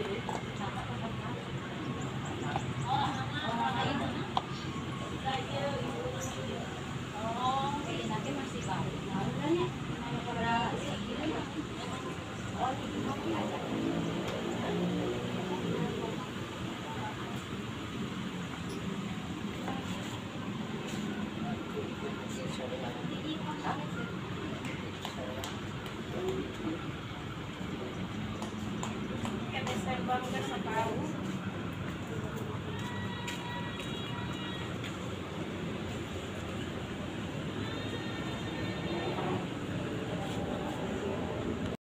Oh, masih baru. preservando essa pausa.